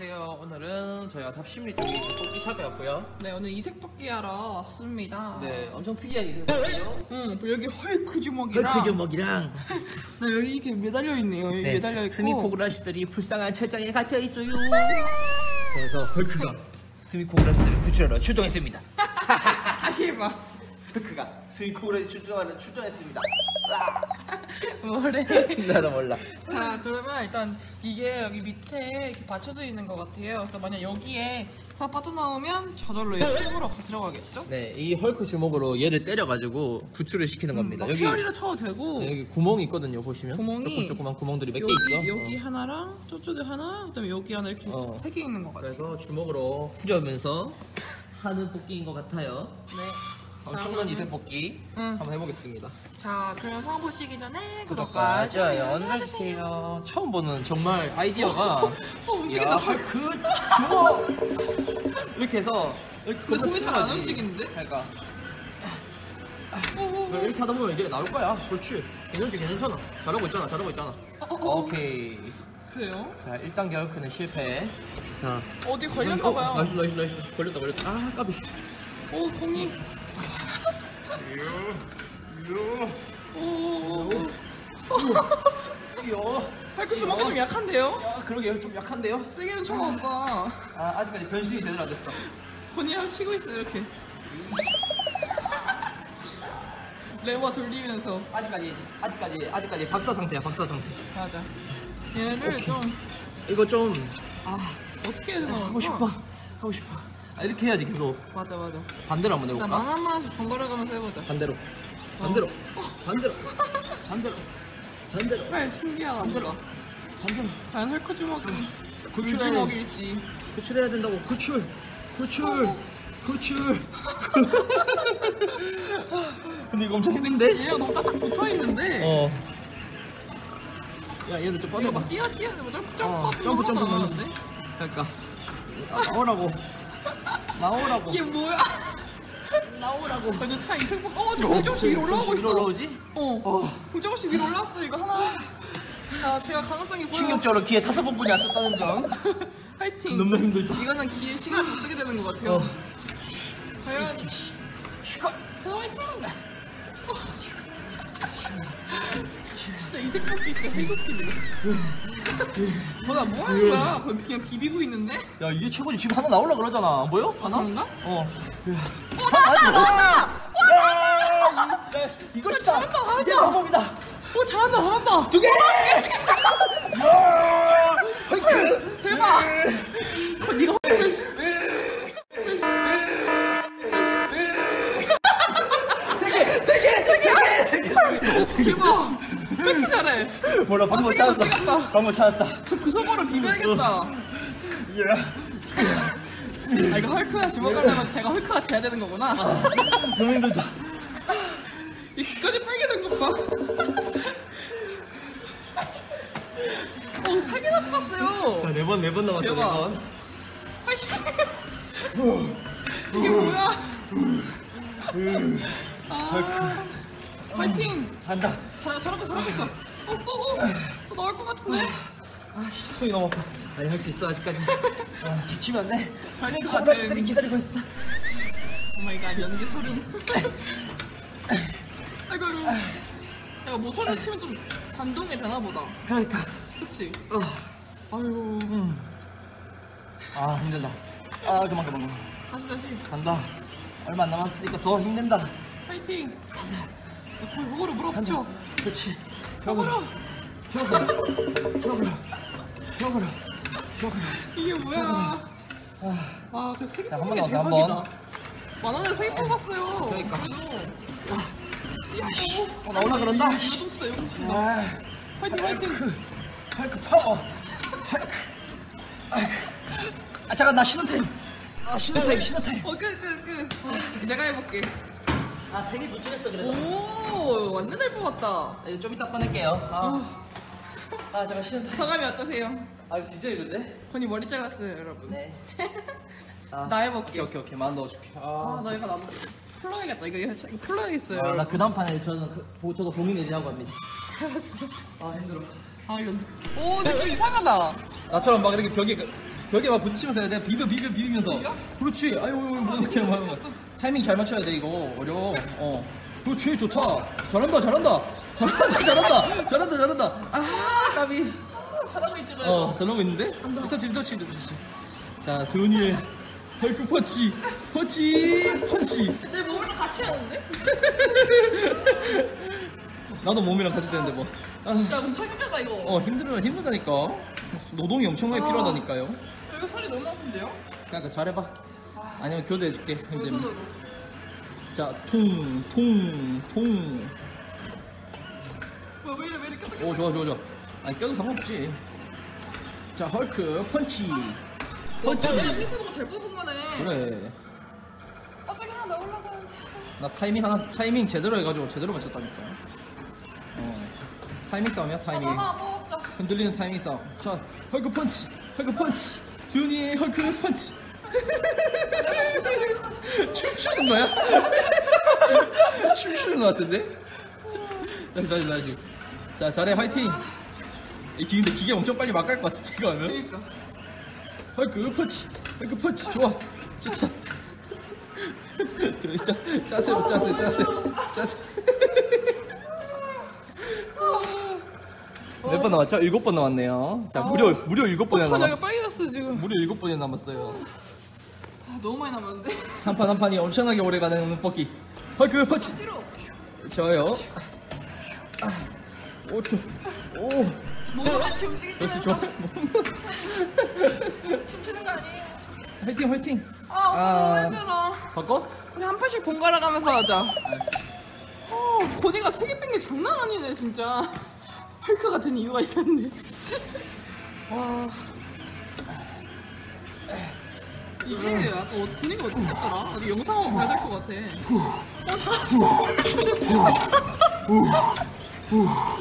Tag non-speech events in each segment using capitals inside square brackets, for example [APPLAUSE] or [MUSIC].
안녕하세요. 오늘은 저희가 답십리 쪽에 뽑기 샵에 왔고요. 네, 오늘 이색 뽑기 하러 왔습니다. 네, 엄청 특이한 이색 뽑기요. 응, 여기 헐크 주먹이랑 헐크 주먹이랑 [LAUGHS] 네, 여기 이렇게 매달려 있네요. 여기 매달려 있고. 스미코구라시들이 불쌍한 철장에 갇혀 있어요. 그래서 헐크가 스미코구라시들을 구출하러 출동했습니다. [LAUGHS] 다시 해봐. 헐크가 스미코구라시 출동하러 출동했습니다. 뭐래? 나도 몰라. 자, 그러면 일단 이게 여기 밑에 이렇게 받쳐져 있는 것 같아요. 그래서 만약 여기에서 빠져나오면 저절로 이 튜브로 들어가겠죠? 네, 이 헐크 주먹으로 얘를 때려가지고 구출을 시키는 겁니다. 막 여기 헤어리로 쳐도 되고 네, 여기 구멍이 있거든요. 보시면 구멍이 조금 조그만 구멍들이 몇 개 여기, 있어. 여기 어. 하나랑 저쪽에 하나, 그다음에 여기 하나 이렇게 어. 세 개 있는 것 같아요. 그래서 주먹으로 후려면서 하는 뽑기인 것 같아요. 네. 엄청난 자, 이색 뽑기 응. 한번 해보겠습니다. 자, 그럼 상 보시기 전에 구독과 구독과 좋아요 눌러주세요. 처음 보는 정말 아이디어가 어, 움직인다. 야, 그 주먹 이렇게 해서 이렇게 근데 거기 잘안 거지. 움직이는데? 그러니까 어, 어, 이렇게 하다 보면 이제 나올 거야. 그렇지. 괜찮지, 괜찮아. 잘하고 있잖아, 잘하고 있잖아. 어, 어, 어. 오케이. 그래요? 자, 1단계 헐크는 실패. 자, 어디 어, 걸렸나봐요. nice, nice, nice. 걸렸다, 걸렸다. 아, 까비. 오, 공이. 이요. 발끝 주먹이 좀 약한데요? 아, 그러게요. 좀 약한데요? 세게는 쳐봐, 오빠. 아, 아직까지 변신이 제대로 안 됐어. 본이랑 치고 있어요, 이렇게. 레버 돌리면서. 아직까지, 아직까지, 아직까지 박사 상태야, 박사 상태. 맞아. 얘를 좀 이거 좀, 어떻게 해야 되나? 하고 싶어. 하고 싶어. 아, 이렇게 해야지, 계속. 맞아, 맞아. 반대로 한번 일단 해볼까? 만화만 번갈아가면서 해보자. 반대로. 반대로. 반대로. 반대로. 반대로. 헐, 신기하다. 반대로. 반대로. 과연 헐크 주먹이 구출해. 물주먹일지. 구출해야 된다고. 구출. 구출. 구출. [LAUGHS] 근데 이거 엄청 힘든데? 얘가 너무 딱딱 붙어있는데. 어. 야, 얘를 좀 이거 꺼내봐. 막 뛰어 뛰어 뭐 점프 점프 어, 점프 점프, 점프? 그러니까. 아, 나오라고. 나오라고. 이게 뭐야? [LAUGHS] 나오라고. 완전 차 이승 어 지금 조금씩 위로 올라오고 있어. 올라오지? 어. 어. 조금씩 위로 올라왔어 이거 하나. 자 제가 가능성이 보여. 충격적으로 기회 다섯 번뿐이 안 썼다는 점. [LAUGHS] 파이팅. 너무 힘들다. 이거는 기회 시간 못 쓰게 되는 것 같아요. 어. 과연 슈컷. 파이팅. [LAUGHS] 진짜 이색 뽑기 진짜 해독기네. 뭐야 뭐 하는 거야? 거의 그냥 비비고 있는데? 야 이게 최고지 지금 하나 나올라 그러잖아 보여? 하나? 그런가? 어어 나왔다 나왔다. 야, 이것이다 잘한다, 잘한다. 이게 방법이다 어 잘한다 잘한다. 두 개 몰라 방법 아, 찾았다 찍었다. 방법 찾았다 그 속어로 비벼야겠다. 아 이거 헐크가 주먹하려면 제가 헐크가 돼야 되는 거구나. 너무 힘들다 이 귀까지 빨개진 것 봐. 어, 세 개나 뽑았어요. 자네번 네 번 남았어 대박. 네번 아이씨. 이게 뭐야? 아, 파이팅. 간다 잘, 잘하고 잘하고 있어. 어, 어, 어. 또 나올 것 같은데? 아씨 손이 너무 아파 아니 할 수 있어 아직까지 [LAUGHS] 아 지치면 안돼 할 스미 것 같아. 코브라시들이 기다리고 있어 oh my god, 연기 소름. [LAUGHS] 아이고, 아이고. 내가 모서리 치면 좀 반동이 되나 보다. 그러니까 그치? 어. 아유. 아 힘들다 아 그만 그만 그만 다시, 다시. 간다 얼마 안 남았으니까 더 힘낸다 파이팅. 옆으로 목으로 물어붙여. 그렇지 벽으로. 벽으로 벽으로 벽으로 벽으로 이게 뭐야? 아, 그 세개 뽑는 번게 대박이다. 만원에 세개 뽑았어요. 그러니까. 야씨. 어, 나올라 그런다. 이거 훔친다, 이거 훔친다. 아 파이팅. 헐크 파워 아이고. 아 잠깐 나 쉬는 타임 아 쉬는 타임 쉬는 타임 어, 끝, 끝, 끝. 어, 내가 해볼게. 아 세 개 놓치겠어 그래 오, 완전 잘 뽑았다. 네, 좀 이따 꺼낼게요 아, 아 잠깐 쉬는 타임 소감이 어떠세요? 아 이거 진짜 이런데 건이 머리 잘랐어요, 여러분. 네 [LAUGHS] 아, 나 해볼게. 오케이 오케이 오케이 만 넣어줄게 아, 나 이거 나도 풀러야겠다. 이거, 이거 풀러야겠어요. 아, 나그 다음 판에 저는 그, 보- 저도 고민 내지하고 합니다 아 힘들어 아, 이거. 오, 느낌 이상하다. 나처럼 막 이렇게 벽에 그- 벽에 막 부딪히면서 해야 돼 비벼 비벼 비비면서? 그렇지 아유 뭐 이렇게 막 하는 거야. 타이밍 잘 맞춰야 돼 이거. 어려워. 어. 그렇지 좋다. 잘한다 잘한다. 잘한다 잘한다. 잘한다 잘한다. 아 까비. 잘하고 있지 어 잘하고 있는데? 터치 터치 터치 자 도니의 헐크 펀치. 펀치 펀치. 내 몸이랑 같이 하는데? [LAUGHS] 나도 몸이랑 같이 되는데 뭐. 아, 야 엄청 힘들다 이거. 어 힘들어 힘들다니까. 노동이 엄청나게 아. 필요하다니까요. 이거 소리 너무 아픈데요? 그러니까 잘해봐 아니면 교대해줄게 손으로 자, 통, 통, 통. 왜, 왜 이래 왜 껴다 오, 좋아, 좋아, 좋아. 아니, 껴도 상관없지. 자, 헐크, 펀치. 펀치. 내가 생각보다 잘 뽑은 거네 그래. 갑자기 하나 나오려고 하는데 나 타이밍 하나, 타이밍 제대로 해가지고 제대로 맞췄다니까. 어. 타이밍 싸움이야, 아 타이밍. 나나 먹자 흔들리는 타이밍 싸움. 자, 헐크 펀치. 헐크 펀치. 두니의 헐크 펀치. [LAUGHS] [LAUGHS] 춤추는 거야? 춤추는 거 같은데? 다시, 다시, 다시. 자, 잘해, 화이팅! 이 기, 근데 기계 엄청 빨리 막 갈 것 같은데, 이거 하면? 그니까 헐크 펀치! 헐크 펀치! 좋아! 좋다! 저, 짜, 짜세요, 짜세요, 짜세요. 짜세요. 몇번 남았죠? 일곱 번 남았네요. 자, 무려, 무려 일곱 번이나 바닥이 남았, 빨개졌어 지금 무려 일곱 번이나 남았어요. 아 너무 많이 남았는데 한 판 한 판이 엄청나게 오래 가는 뽑기. 헐크 펀치! 뒤로 좋아요. 아, 오, 또, 오, 몸을 같이 움직이지 역시 좋아. 춤추는 거 아니에요 화이팅, 화이팅. 아 아. 오늘 너무 힘들어 바꿔? 우리 한 판씩 번갈아 가면서 하자 어 보니가 세개 뺀 게 장난 아니네 진짜 헐크가 된 이유가 있었네 와 이게 아까 어떻게 보니까 어떻게 됐더라? 나도 영상 한번 봐야 될 것 같아. 어 잘한다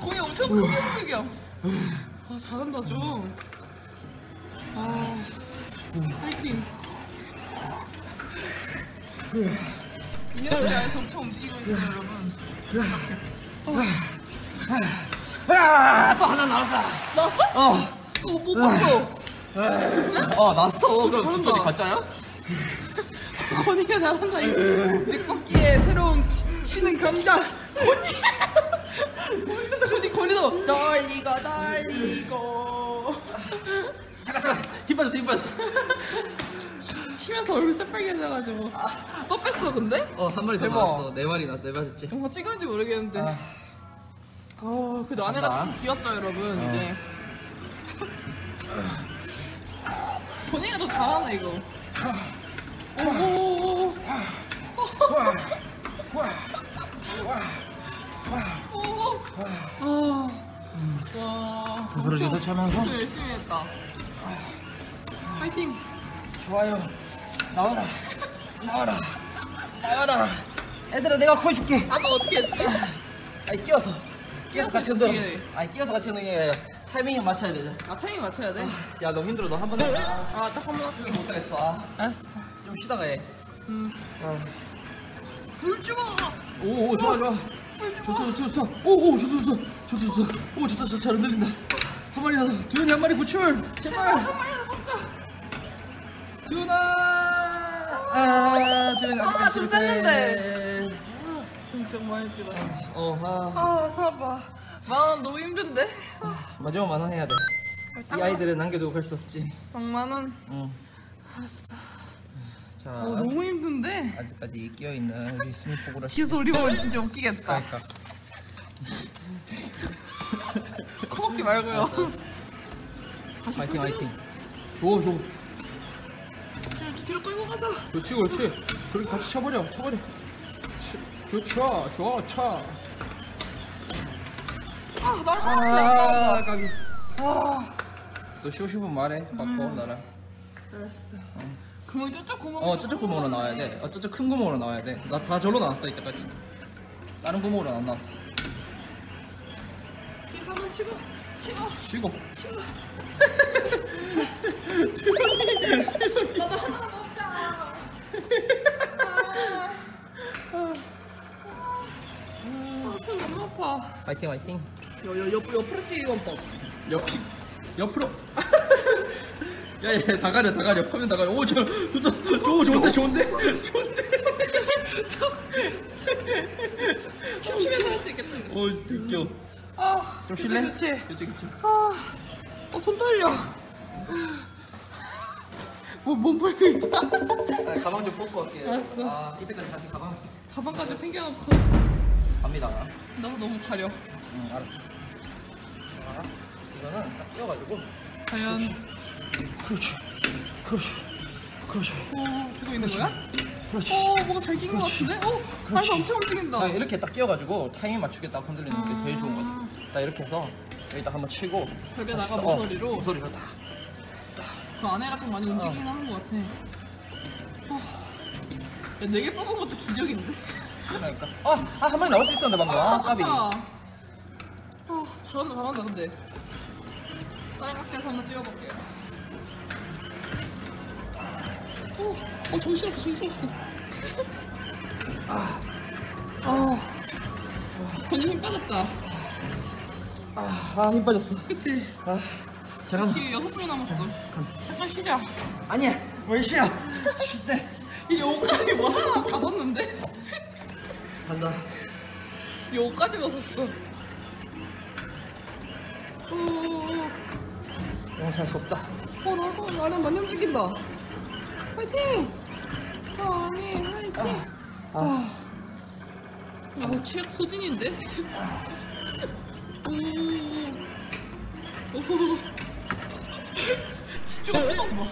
공이 [LAUGHS] 엄청 크게 움직여 아 잘한다 좀. 아, 파이팅. 이년들 안에서 엄청 움직이고 있어요 여러분. 아, 또 하나 나왔어. 나왔어? 어, 어, 못 봤어 어, 나왔어. 그럼. 진짜 가짜야? [LAUGHS] 건이가 잘한다 이거 늑박기의 새로운 신은 감자 건이 건이 건이도 널리고 널리고 잠깐, 잠깐. 힘 빠졌어, 힘 빠졌어. 쉬면서 얼굴 새빨개져가지고 또 뺐어 근데? 어, 한 마리 더 대박. 나왔어. 네 마리 나왔어, 네 마리였지. 뭔가 찍었는지 모르겠는데 아. 어, 아내가 잘한다. 좀 귀엽죠 여러분 어. 이제 본이가 더 잘하네 이거 오오오오 와 그걸 엄청 리서치하면서? 엄청 열심히 했다 파이팅 좋아요. 나와라. 나와라. 나와라. 애들아, 내가 구해줄게. 아까 어떻게 했지? 아니, 끼워서. 끼워서 같이 흔들어. 아니, 끼워서 같이 아니라 타이밍을 맞춰야 되죠. 아 타이밍 맞춰야 돼? 야, 너무 힘들어. 너 한 번 해. 아딱한번 할게 못하겠어. 아, 알았어 좀 쉬다가 해. 음. 아. 불주먹 오, 오, 좋아, 좋아. 좋다, 좋다, 좋다. 오, 오, 좋다, 좋다. 좋다, 좋다. 오, 좋다, 좋다. 잘 흔들린다. 한 마리 나서. 두현이 한 마리 구출. 제발. 한 마리나 먹자 두현아. 아, 두현이 아, 좀. 셌는데. 엄청 많이 찍어야지 어, 아. 아 살봐 만원 너무 힘든데 마지막 만 원 해야 돼. 이 아이들은 남겨두고 갈 수 없지. 100만원 응. 알았어 자, 어, 너무 힘든데 아직까지 끼어 있는 우리 스미포구라 씨. 뒤에서 우리 보면 진짜 웃기겠다 그러니까. [LAUGHS] 커먹지 말고요 화이팅, 화이팅. 줘, 줘. 뒤로, 뒤로 끌고 가서 그렇지, 그렇지. 그렇게 같이 쳐버려, 쳐버려. 좋죠, 좋아, 쳐. 아 나를 아, 아, 까비. 너 쉬고 싶으면 말해. 바꿔, 나랑. 알았어 그럼 저쪽 구멍 어, 저쪽 구멍으로 나와야 돼. 어, 저쪽 큰 구멍으로 나와야 돼. 나 다 절로 나왔어, 이때까지. 다른 구멍으로 안 나왔어. 한번 치고 치고 쉬고. 치고 나도 하나 먹자 아. 아, 손 너무 아파. 화이팅, 화이팅. 여, 여, 옆, 옆으로 치기건법. 역시, 옆으로. [LAUGHS] 야야 다 가려 다 가려 화면 다 가려 오저 좋다 오 좋은데 좋은데 좋은데 춤추면서 할 수 있겠다 이거. 오 웃겨 아, 좀 쉴래? 그치. 그치 그치 아, 어, 손 떨려. 뭐, 몸 풀고 있다. 아, 가방 좀 뽑고 갈게 알았어. 아 이때까지 다시 가방 가방까지 팽겨놓고. 갑니다 나 너무 가려. 응 알았어 자 이거는 딱 띄워가지고 과연. 그렇지 그렇지 그렇지 어, 되고 있는 거야? 그렇지 어, 뭔가 잘낀것 같은데? 어, 발도 엄청 움직인다. 아, 이렇게 딱 끼워가지고 타이밍 맞추겠다 흔들리는 게 제일 좋은 것 같아 딱 이렇게 해서 여기 딱 한번 치고 벽에다가 다시 딱- 어? 모서리로 딱 그 안에가 좀 많이 움직이긴 하는 것 같아. 어. 야, 네개 뽑은 것도 기적인데? 그러니까 아한 마리 나올 수 있었는데 방금 아 까비 아깝다. 아, 잘한다, 잘한다, 근데. 딸깍해서 한번 찍어볼게요. 어, 어, 정신없어, 정신없어. 아, 아. 건이 힘 빠졌다. 아힘 빠졌어 그치? 아 잠깐만 기회 여섯 분 남았어. 잠깐 쉬자. 아니야 왜 싫어 쉴 때 이제 옷까지 뭐 하나 다 벗는데? 간다 이 옷까지 벗었어. 어, 잘수 없다 어, 나도 나름 많이 움직인다. 파이팅! 아, 아니, 파이팅! 아 어, 체력 소진인데? 오, 오, 집중 엄청 봐.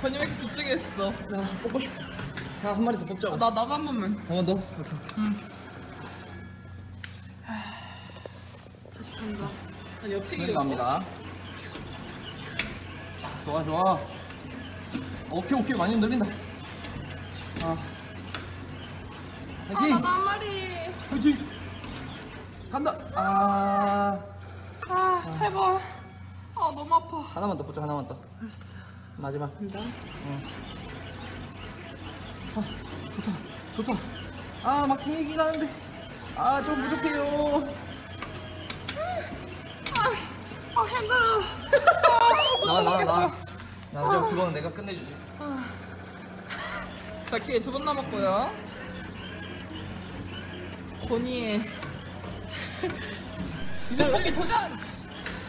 건이 왜 이렇게 뒤쪽에 했어? 나 뽑고 싶어 자, 한 마리 더 뽑자고 아, 나 나가 한 번만. 한번 더? 오케이. 다시 간다. 난 옆치기 여기 갑니다 좋아 좋아 오케이 오케이 많이 흔들린다 아 아, 화이팅 나도 한 마리. 화이팅 간다 아 아, 세 번. 아, 너무 아파. 하나만 더 뽑자 하나만 더 알았어. 마지막 간다. 아 좋다 좋다 아막 튕기긴 하는데 아 좀 부족해요 아, 힘들어. 아, 나와 먹겠어. 나와 나 마지막 두 번은 내가 끝내주지 자, 기회 두 번 남았고요. 고니의 [LAUGHS] 이제 이렇게 도전!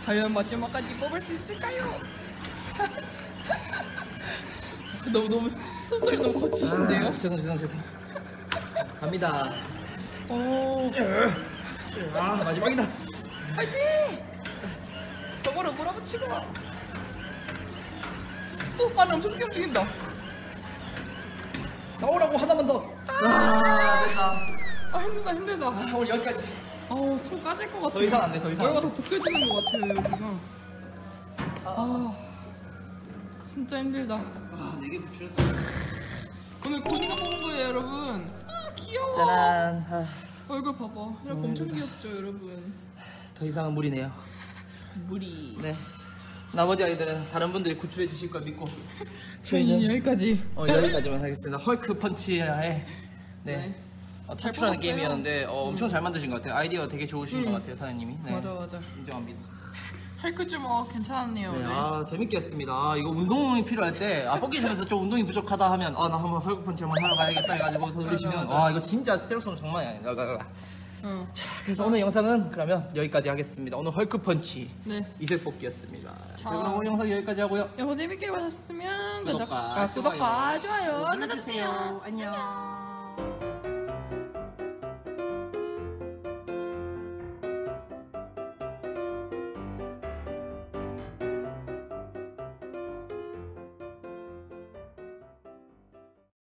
과연 마지막까지 뽑을 수 있을까요? [LAUGHS] 너무 너무 숨소리 너무 거치신데요? 아, 죄송 죄송 죄송 갑니다 오, 아 마지막이다 파이팅! 저거를 몰아붙이고 또 발을 엄청 크게 움직인다. 나오라고 하나만 더 아, 됐다 아 힘들다 힘들다. 아, 오늘 여기까지 아우 손 까질 것 같아. 더 이상 안 돼, 더 이상 안더 벗겨지는 것 같아요 여기가. 아 진짜 힘들다. 아, 네개 붙였다 오늘 고니가 뽑은 거예요 여러분. 아 귀여워. 짜란 아, 얼굴 봐봐. 이렇게 엄청 귀엽죠 여러분. 더 이상은 무리네요 무리. 네 나머지 아이들은 다른 분들이 구출해 주실 걸 믿고 [LAUGHS] 저희는 여기까지. 어, 여기까지만 하겠습니다 헐크 펀치의 네, 네. 어, 잘 탈출하는 뽑았어요. 게임이었는데 어, 엄청 잘 만드신 것 같아요 아이디어 되게 좋으신 음. 것 같아요 사장님이 네. 맞아 맞아. 인정합니다 할크 주먹 괜찮았네요. 네. 아 재밌게 했습니다. 아, 이거 운동이 필요할 때, 아, 뽑기샵에서 좀 운동이 부족하다 하면, 아, 나 한번 헐크펀치 한번 하러 가야겠다 해가지고 맞아. 아, 이거 진짜 세로손 장난이 아니다. 응. 자, 그래서 오늘 영상은 그러면 여기까지 하겠습니다. 오늘 헐크펀치 네. 이색 뽑기였습니다. 자, 자. 그럼 오늘 영상 여기까지 하고요. 여러분 재밌게 보셨으면 구독과 구독과, 좋아요 눌러주세요. 안녕.